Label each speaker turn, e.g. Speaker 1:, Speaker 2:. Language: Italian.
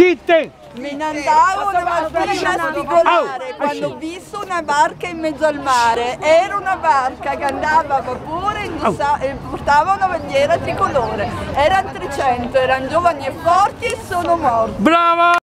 Speaker 1: Zitte!
Speaker 2: Me ne andavo una mattina a spigolare quando ho visto una barca in mezzo al mare. Era una barca che andava a vapore e portava una bandiera tricolore. Erano 300, erano giovani e forti e sono morti.
Speaker 1: Brava!